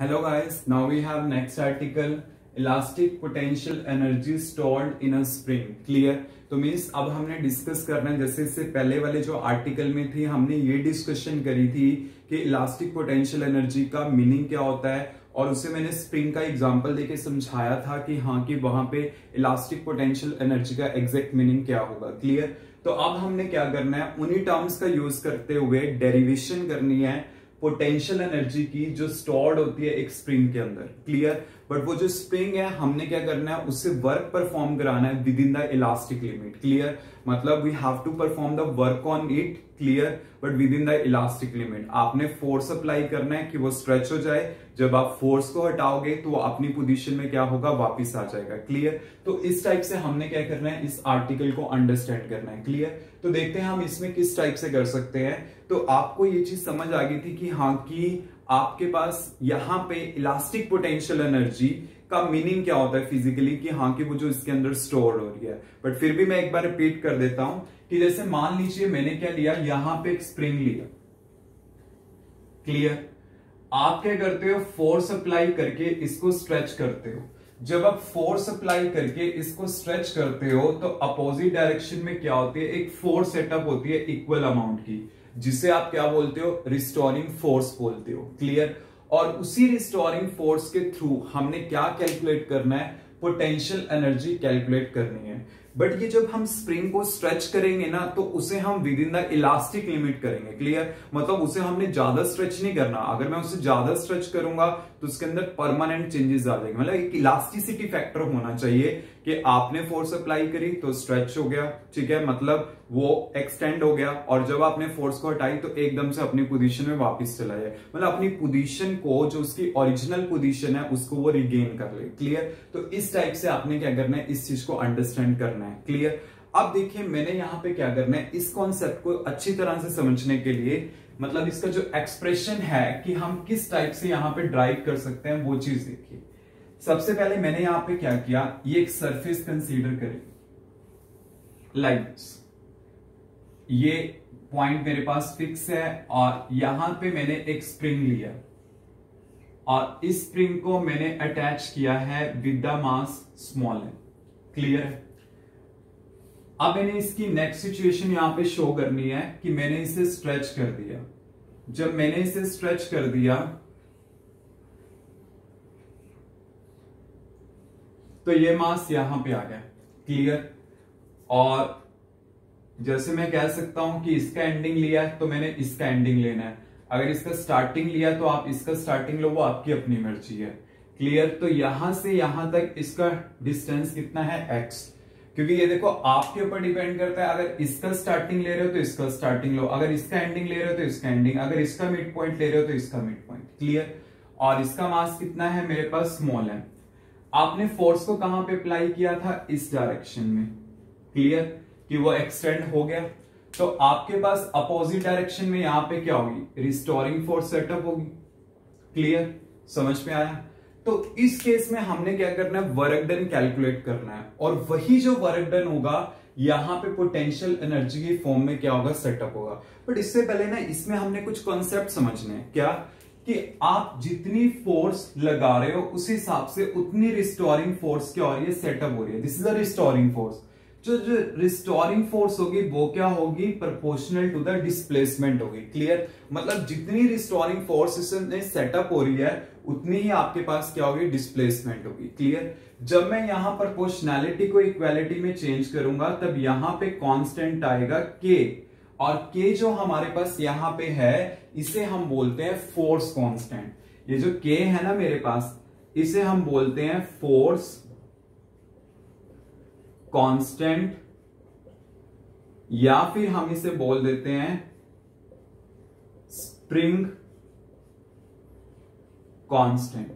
Hello guys, now we have next article elastic potential energy stored in a spring. Clear? तो means अब हमने discuss करना है जैसे इससे पहले वाले जो आर्टिकल में थी हमने ये डिस्कशन करी थी कि इलास्टिक पोटेंशियल एनर्जी का मीनिंग क्या होता है और उसे मैंने स्प्रिंग का एग्जांपल देके समझाया था कि हाँ कि वहाँ पे इलास्टिक पोटेंशियल एनर्जी का एग्जैक्ट मीनिंग क्या होगा। क्लियर तो अब हमने क्या करना है उन्हीं टर्म्स का यूज़ करते हुए डेरिवेशन करनी है। पोटेंशियल एनर्जी की जो स्टोर्ड होती है एक स्प्रिंग के अंदर क्लियर बट वो जो स्प्रिंग है, हमने क्या करना है उससे वर्क परफॉर्म कराना है within the elastic limit clear मतलब we have to perform the work on it clear but within the elastic limit आपने फोर्स अप्लाई करना है कि वो स्ट्रेच हो जाए। जब आप फोर्स को हटाओगे तो अपनी पोजीशन में क्या होगा? वापिस आ जाएगा क्लियर तो इस टाइप से हमने क्या करना है, इस आर्टिकल को अंडरस्टैंड करना है क्लियर तो देखते हैं हम इसमें किस टाइप से कर सकते हैं। तो आपको ये चीज़ समझ आ गई थी कि हाँ कि आपके पास यहाँ पे इलास्टिक पोटेंशियल एनर्जी का मीनिंग क्या होता है फिजिकली कि हाँ कि वो जो इसके अंदर स्टोर हो रही है। बट फिर भी मैं एक बार रिपीट कर देता हूँ कि जैसे मान लीजिए मैंने क्या लिया, यहाँ पे एक स्प्रिंग लिया। क्लियर आप क्या करते हो? फोर्स अप्लाई करके इसको स्ट्रेच करते हो। जब आप फोर्स अप्लाई करके इसको स्ट्रेच करते हो तो अपोजिट डायरेक्शन में क्या होती है? एक फोर्स सेटअप होती है इक्वल अमाउंट की, जिसे आप क्या बोलते हो? रिस्टोरिंग फोर्स बोलते हो क्लियर और उसी रिस्टोरिंग फोर्स के थ्रू हमने क्या कैलकुलेट करना है? पोटेंशियल एनर्जी कैलकुलेट करनी है। बट ये जब हम स्प्रिंग को स्ट्रेच करेंगे ना तो उसे हम within the elastic limit करेंगे क्लियर मतलब उसे हमने ज़्यादा स्ट्रेच नहीं करना। अगर मैं उसे ज़्यादा स्ट्रेच करूँगा तो उसके अंदर परमानेंट चेंजेस आ जाएँगे। मतलब एक इलास्टिसिटी फैक्टर होना चाहिए। कि आपने फोर्स अप्लाई करी तो स्ट्रेच हो गया, ठीक है? मतलब वो एक्सटेंड हो गया और जब आपने फोर्स को हटाई तो एकदम से अपनी पोजीशन में वापस चला जाए मतलब अपनी पोजीशन को, जो उसकी ओरिजिनल पोजीशन है, उसको वो रिगेन कर ले। क्लियर तो इस टाइप से आपने क्या करना है? इस चीज़ को अंडरस्टैंड करना है। क्लियर अब देखिए, मैंने यहाँ पे क्या करना है? इस कॉन्सेप्ट को अच्छी तरह से समझने के लिए मतलब इसका जो एक्सप्रेशन है कि हम किस टाइप से यहाँ पे ड्राइव कर सकते हैं, वो चीज़ देखिए। सबसे पहले मैंने यहाँ पे क्या किया? ये एक सरफेस कंसीडर करें। लाइक ये पॉइंट मेरे पास फिक्स है और यहाँ पे मैंने एक स्प्रिंग लिया। और इस स्प्रिंग को मैंने अटैच किया है विद द मास स्मॉल है। क्लियर है? अब मैंने इसकी नेक्स्ट सिचुएशन यहाँ पे शो करनी है कि मैंने इसे स्ट्रेच कर दिया। जब मैंने इसे स्ट्रेच कर दिया तो ये मास यहाँ पे आ गया, क्लियर? और जैसे मैं कह सकता हूँ कि इसका एंडिंग लिया है तो मैंने इसका एंडिंग लेना है। अगर इसका स्टार्टिंग लिया तो आप इसका स्टार्टिंग लो, वो आपकी अपनी मर्ज़ी है। क्लियर? तो यहाँ से यहाँ तक इसका डिस्टेंस कितना है? एक्स क्योंकि ये देखो, आपके ऊपर डिपेंड करता है, अगर इसका स्टार्टिंग ले रहे हो तो इसका स्टार्टिंग लो, अगर इसका एंडिंग ले रहे हो तो इसका एंडिंग अगर इसका मिड पॉइंट ले रहे हो तो इसका मिड पॉइंट क्लियर? और इसका मास कितना है? मेरे पास स्मॉल है। आपने फोर्स को कहाँ पे अप्लाई किया था? इस डायरेक्शन में। क्लियर कि वो एक्सटेंड हो गया। तो आपके पास अपोजिट डायरेक्शन में यहाँ पे क्या होगी? रिस्टोरिंग फोर्स सेटअप होगी। क्लियर समझ में आया? तो इस केस में हमने क्या करना है? वर्क डन कैलकुलेट करना है। और वही जो वर्क डन होगा, यहाँ पे पोटेंशियल एनर्जी के फॉर्म में क्या होगा? सेटअप होगा। बट इससे पहले ना, इसमें हमने कुछ कॉन्सेप्ट समझने हैं। क्या? कि आप जितनी फोर्स लगा रहे हो, उस हिसाब से उतनी रिस्टोरिंग फोर्स क्या हो रही है? सेटअप हो रही है. This is a restoring force जो जो रिस्टोरिंग फोर्स होगी, वो क्या होगी? प्रोपोर्शनल टू द डिस्प्लेसमेंट होगी. क्लियर मतलब जितनी रिस्टोरिंग फोर्स इसमें सेटअप हो रही है, उतनी ही आपके पास क्या होगी? डिस्प्लेसमेंट होगी. क्लियर जब मैं यहाँ पर प्रोपोर्शनैलिटी को इक्वालिटी में चेंज करूँगा, तब यहाँ पे कांस्टेंट आएगा के और के जो हमारे पास यहाँ पे है, इसे हम बोलते हैं फोर्स कांस्टेंट ये जो के है ना मेरे पास, इसे हम बोलते हैं फोर्स कांस्टेंट या फिर हम इसे बोल देते हैं स्प्रिंग कांस्टेंट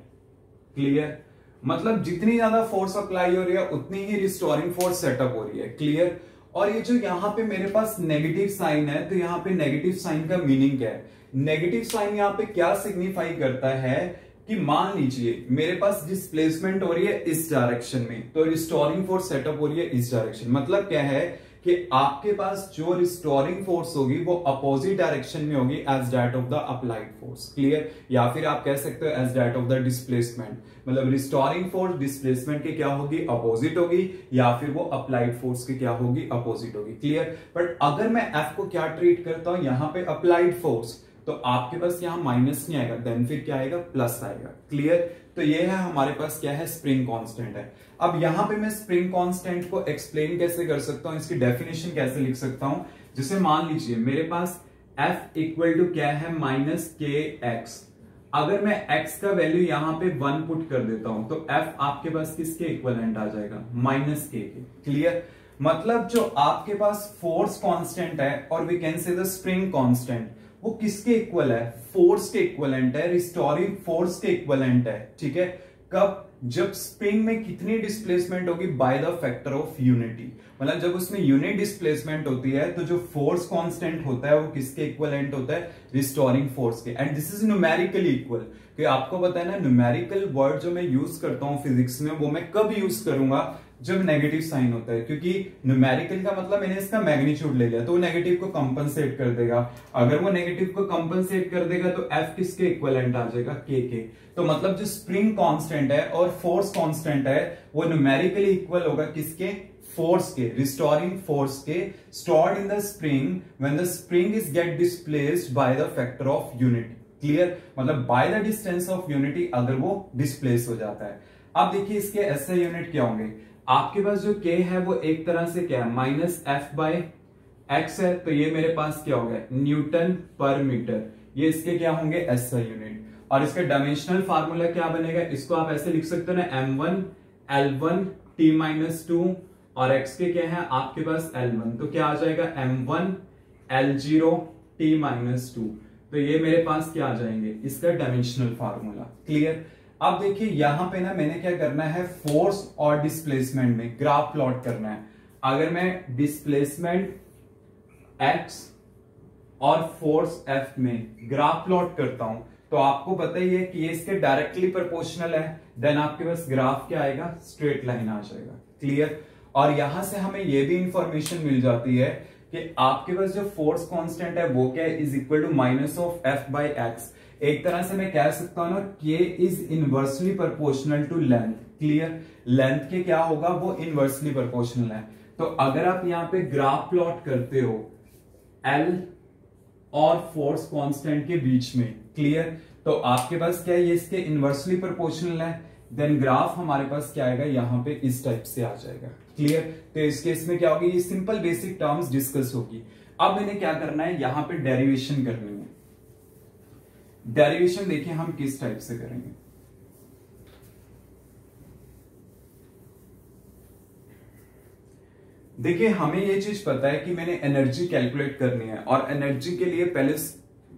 क्लियर मतलब जितनी ज़्यादा फोर्स अप्लाई हो रही है, उतनी ही रिस्टोरिंग फोर्स सेटअप हो रही है. क्लियर और ये जो यहाँ पे मेरे पास नेगेटिव साइन है तो यहाँ पे नेगेटिव साइन का मीनिंग क्या है? नेगेटिव साइन यहाँ पे क्या सिग्निफाई करता है कि मान लीजिए, मेरे पास डिस्प्लेसमेंट हो रही है इस डायरेक्शन में तो रिस्टोरिंग फोर्स सेटअप हो रही है इस डायरेक्शन मतलब क्या है? कि आपके पास जो रिस्टोरिंग फोर्स होगी, वो अपोजिट डायरेक्शन में होगी as that of the applied force clear या फिर आप कह सकते हो as that of the displacement मतलब रिस्टोरिंग फोर्स डिस्प्लेसमेंट की क्या होगी? अपोजिट होगी, या फिर वो अप्लाइड फोर्स की क्या होगी? अपोजिट होगी. क्लियर बट अगर मैं एफ़ को क्या ट्रीट करता हूँ? यहाँ पे अप्लाइड फोर्स तो आपके पास यहाँ माइनस नहीं आएगा देन फिर क्या आएगा? प्लस आएगा. क्लियर तो ये है हमारे पास क्या है? स्प्रिंग कांस्टेंट है. अब यहाँ पे मैं स्प्रिंग कांस्टेंट को एक्सप्लेन कैसे कर सकता हूँ, इसकी डेफिनेशन कैसे लिख सकता हूँ? जिसे मान लीजिए, मेरे पास एफ़ इक्वल टू क्या है? माइनस के एक्स अगर मैं x का वैल्यू यहाँ पे वन पुट कर देता हूँ तो f आपके पास किसके इक्वलेंट आ जाएगा? माइनस के के। क्लियर मतलब जो आपके पास फोर्स कांस्टेंट है और we can say the spring constant वो किसके इक्वल है? फोर्स के इक्वलेंट है रिस्टोरिंग फोर्स के इक्वलेंट है। ठीक है? कब? जब स्प्रिंग में कितनी डिस्प्लेसमेंट होगी by the factor of unity मतलब जब उसमें यूनिट डिस्प्लेसमेंट होती है तो जो फोर्स कांस्टेंट होता है, वो किसके इक्वलेंट होता है? रिस्टोरिंग फोर्स के। And this is numerically equal आपको पता है ना न्यूमेरिकल वर्ड जो मैं यूज़ करता हूँ फिजिक्स में, वो मैं कब यूज़ करूँगा? जब नेगेटिव साइन होता है, क्योंकि न्यूमेरिकल का मतलब मैंने इसका मैग्नीट्यूड ले लिया तो वो नेगेटिव को कंपनसेट कर देगा। अगर वो नेगेटिव को कंपनसेट कर देगा तो एफ़ किसके इक्वलेंट आ जाएगा? के के। तो मतलब जो स्प्रिंग कांस्टेंट है और फोर्स कांस्टेंट है, वो न्यूमेरिकली इक्वल होगा किसके? फोर्स के रिस्टोरिंग फोर्स के stored in the spring when the spring is get displaced by the factor of unit clear मतलब by the distance of unity अगर वो डिस्प्लेस हो जाता है। अब देखिए इसके ऐसे यूनिट क्या होंगे? आपके पास जो के है वो एक तरह से क्या है? माइनस एफ़ बाई एक्स है तो ये मेरे पास क्या हो गया? न्यूटन पर मीटर। ये इसके क्या होंगे? एस यूनिट और इसका डायमेंशनल फार्मूला क्या बनेगा? इसको आप ऐसे लिख सकते हो ना M one L one T minus two और एक्स के क्या है? आपके पास एल वन तो क्या आ जाएगा? M one L zero T minus two तो ये मेरे पास क्या आ जाएँगे? इसका डायमेंशनल फार्मूला क्लियर अब देखिए, यहाँ पे ना मैंने क्या करना है? फोर्स और डिस्प्लेसमेंट में ग्राफ प्लॉट करना है। अगर मैं डिस्प्लेसमेंट एक्स और फोर्स एफ़ में ग्राफ प्लॉट करता हूँ तो आपको पता ही है कि ये इसके डायरेक्टली प्रोपोर्शनल है। देन आपके पास ग्राफ क्या आएगा? स्ट्रेट लाइन आ जाएगा। क्लियर और यहाँ से हमें यह भी इंफॉर्मेशन मिल जाती है कि आपके पास जो फोर्स कांस्टेंट है, वो क्या है? Is equal to minus of F by X एक तरह से मैं कह सकता हूँ ना K is inversely proportional to length clear length के क्या होगा? वो इनवर्सली प्रोपोर्शनल है। तो अगर आप यहाँ पे ग्राफ प्लॉट करते हो एल और फोर्स कांस्टेंट के बीच में क्लियर तो आपके पास क्या है ये इसके इनवर्सली प्रोपोर्शनल है? देन ग्राफ हमारे पास क्या आएगा? यहाँ पे इस टाइप से आ जाएगा। क्लियर तो इस केस में क्या होगी? ये सिंपल बेसिक टर्म्स डिस्कस होगी। अब मैंने क्या करना है? यहाँ पे डेरिवेशन करनी डेरिवेशन देखिए हम किस टाइप से करेंगे? देखिए, हमें यह चीज़ पता है कि मैंने एनर्जी कैलकुलेट करनी है और एनर्जी के लिए पहले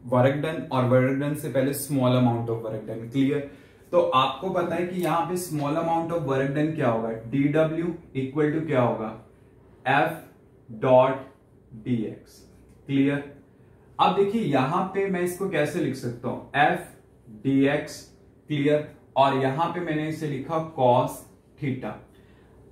वर्क डन और वर्क डन से पहले small amount of work done clear तो आपको पता है कि यहाँ पे small amount of work done क्या होगा? डी डब्ल्यू इक्वल टू क्या होगा? F dot D X clear अब देखिए यहाँ पे मैं इसको कैसे लिख सकता हूँ? एफ़ डी एक्स क्लियर और यहाँ पे मैंने इसे लिखा कॉस थीटा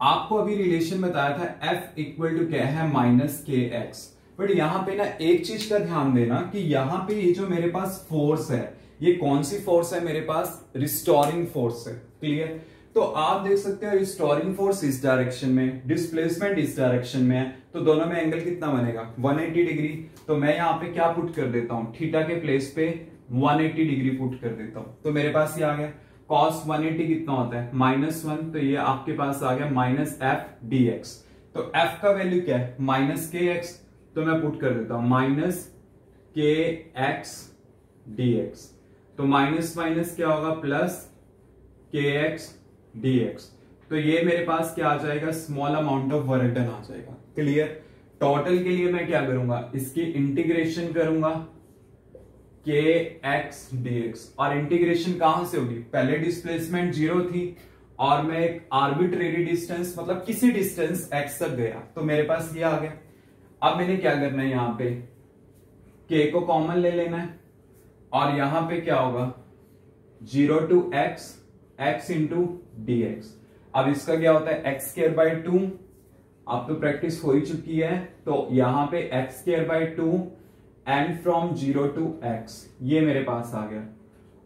आपको अभी रिलेशन बताया था एफ़ इक्वल टू क्या है? माइनस के एक्स बट यहाँ पे ना एक चीज़ का ध्यान देना कि यहाँ पे ये जो मेरे पास फोर्स है, ये कौन सी फोर्स है मेरे पास? रिस्टोरिंग फोर्स है। क्लियर तो आप देख सकते हो रिस्टोरिंग फोर्स इस डायरेक्शन में डिस्प्लेसमेंट इस डायरेक्शन में है। तो दोनों में एंगल कितना बनेगा? 180 डिग्री तो मैं यहाँ पे क्या पुट कर देता हूँ? थीटा के प्लेस पे 180 डिग्री पुट कर देता हूँ। तो मेरे पास ये आ गया। कॉस 180 कितना होता है? माइनस वन तो ये आपके पास आ गया माइनस एफ़ डी एक्स तो एफ़ का वैल्यू क्या है? माइनस के एक्स तो मैं पुट कर देता हूँ। Minus K X D X तो माइनस माइनस क्या होगा? प्लस के एक्स डी एक्स तो ये मेरे पास क्या आ जाएगा? Small amount of work done आ जाएगा. क्लियर टोटल के लिए मैं क्या करूँगा? इसकी इंटीग्रेशन करूँगा. के एक्स डी एक्स और इंटीग्रेशन कहाँ से होगी? पहले डिस्प्लेसमेंट ज़ीरो थी, और मैं एक आर्बिट्रेरी डिस्टेंस मतलब किसी डिस्टेंस एक्स तक गया. तो मेरे पास ये आ गया. अब मैंने क्या करना है यहाँ पे? के को कॉमन ले लेना है. और यहाँ पे क्या होगा? Zero to X X into D X अब इसका क्या होता है? एक्स स्केयर बाई टू आप तो प्रैक्टिस हो ही चुकी है। तो यहाँ पे X square by two and from zero to X ये मेरे पास आ गया।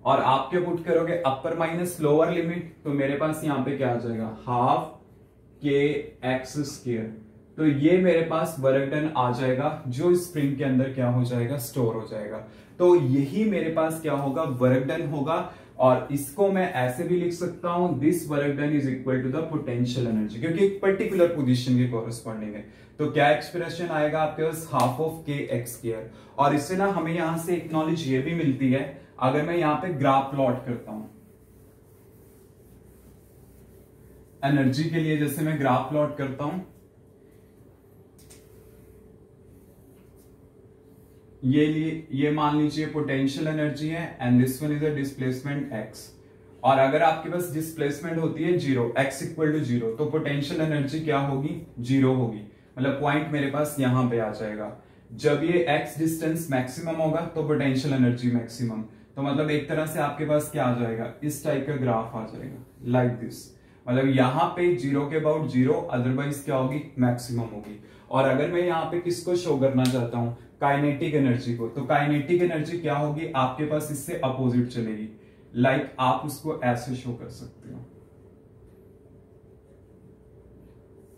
और आप क्या पुट करोगे? अपर माइनस लोअर लिमिट तो मेरे पास यहाँ पे क्या आ जाएगा? हाफ़ के एक्स स्केयर तो ये मेरे पास वर्क डन आ जाएगा, जो स्प्रिंग के अंदर क्या हो जाएगा? स्टोर हो जाएगा। तो यही मेरे पास क्या होगा? वर्क डन होगा। और इसको मैं ऐसे भी लिख सकता हूँ this work done is equal to the potential energy क्योंकि एक पर्टिकुलर पोजीशन के कॉरेस्पॉन्डिंग है। तो क्या एक्सप्रेशन आएगा आपके पास? Half of K X square और इससे ना हमें यहाँ से एक नॉलेज ये भी मिलती है, अगर मैं यहाँ पे ग्राफ प्लॉट करता हूँ। एनर्जी के लिए जैसे मैं ग्राफ प्लॉट करता हूँ ये ये मान लीजिए पोटेंशियल एनर्जी है and this one is a displacement X और अगर आपके पास डिस्प्लेसमेंट होती है zero X equal to zero तो पोटेंशियल एनर्जी क्या होगी? ज़ीरो होगी। मतलब पॉइंट मेरे पास यहाँ पे आ जाएगा। जब ये एक्स डिस्टेंस मैक्सिमम होगा तो पोटेंशियल एनर्जी मैक्सिमम तो मतलब एक तरह से आपके पास क्या आ जाएगा? इस टाइप का ग्राफ आ जाएगा। लाइक like दिस मतलब यहाँ पे ज़ीरो के अबाउट ज़ीरो अदरवाइज़ क्या होगी? मैक्सिमम होगी। और अगर मैं यहाँ पे किसको शो करना चाहता हूँ? काइनेटिक एनर्जी को। तो काइनेटिक एनर्जी क्या होगी? आपके पास इससे अपोजिट चलेगी। लाइक like आप उसको ऐसे शो कर सकते हो।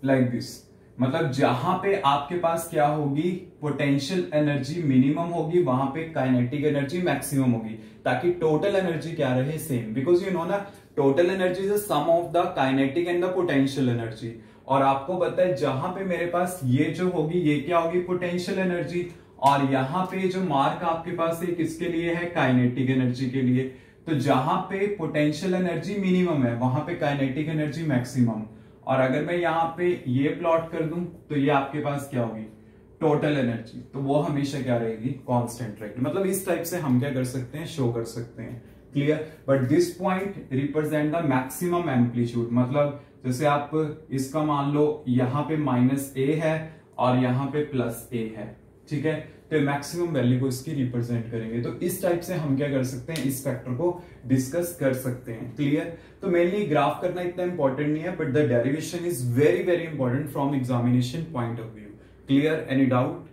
लाइक like दिस मतलब जहाँ पे आपके पास क्या होगी? पोटेंशियल एनर्जी मिनिमम होगी, वहाँ पे काइनेटिक एनर्जी मैक्सिमम होगी। ताकि टोटल एनर्जी क्या रहे? सेम बिकॉज़ यू नो ना total energy is sum of the kinetic and the potential energy और आपको पता है, जहाँ पे मेरे पास ये जो होगी, ये क्या होगी? पोटेंशियल एनर्जी और यहाँ पे जो मार्क आपके पास है किसके लिए है? काइनेटिक एनर्जी के लिए। तो जहाँ पे पोटेंशियल एनर्जी मिनिमम है, वहाँ पे काइनेटिक एनर्जी मैक्सिमम और अगर मैं यहाँ पे ये प्लॉट कर दूँ तो ये आपके पास क्या होगी? टोटल एनर्जी तो वो हमेशा क्या रहेगी? कांस्टेंट रहेगी। मतलब इस टाइप से हम क्या कर सकते हैं? शो कर सकते हैं। Clear but this point represent the maximum amplitude मतलब जैसे आप इसका मान लो, यहाँ पे माइनस ए है और यहाँ पे प्लस ए है। ठीक है? तो मैक्सिमम वैल्यू को इसकी रिप्रेजेंट करेंगे। तो इस टाइप से हम क्या कर सकते हैं? इस फैक्टर को डिस्कस कर सकते हैं। क्लियर तो मेनली ग्राफ करना इतना इंपॉर्टेंट नहीं है but the derivation is very very important from examination point of view clear any doubt